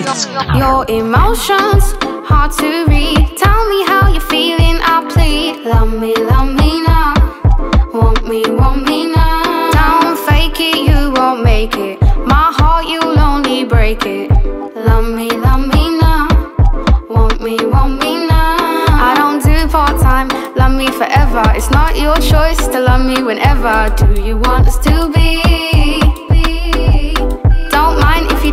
Your emotions, hard to read. Tell me how you're feeling, I plead. Love me, love me now. Want me, want me now. Don't fake it, you won't make it. My heart, you'll only break it. Love me, love me now. Want me, want me now. I don't do part time, love me forever. It's not your choice to love me whenever. Do you want us to be?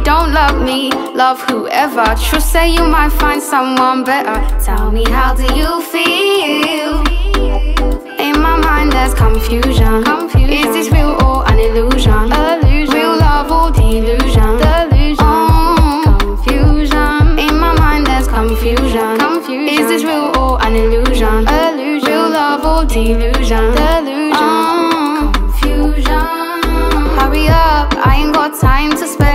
Don't love me, love whoever. Trust say you might find someone better. Tell me, how do you feel? In my mind, there's confusion. Is this real or an illusion? Real love or delusion? Oh, confusion. In my mind, there's confusion. Is this real or an illusion? Real love or delusion? Oh, confusion. Hurry up, I ain't got time to spare.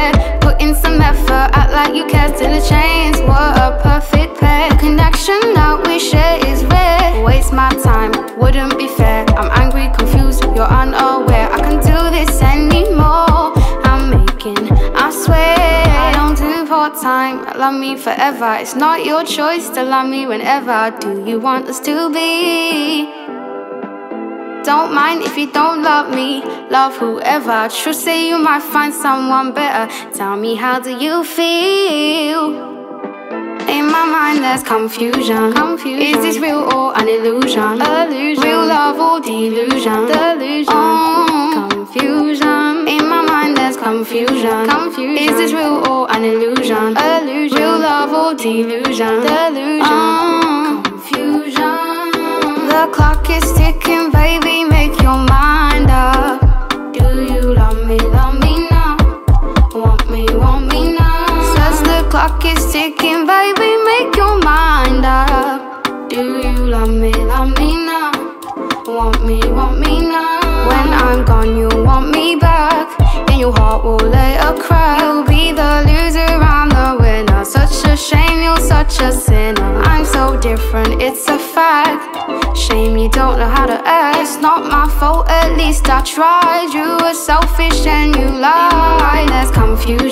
Connection that we share is rare. Waste my time, wouldn't be fair. I'm angry, confused, you're unaware. I can't do this anymore. I'm making, I swear. I don't do part time, love me forever. It's not your choice to love me whenever. Do you want us to be? Don't mind if you don't love me, love whoever. True, say you might find someone better. Tell me, how do you feel? In my mind, there's confusion. Is this real or an illusion? Real love or delusion? Oh, confusion. In my mind, there's confusion. confusion. Is this real or an illusion? Real love or delusion? Oh, clock is ticking, baby, make your mind up. Do you love me, love me now? Want me, want me now? When I'm gone, you want me back. And your heart will lay a crack. You'll be the loser, I'm the winner. Such a shame, you're such a sinner. I'm so different, it's a fact. Shame you don't know how to act. It's not my fault, at least I tried. You were selfish and you lied. There's confusion.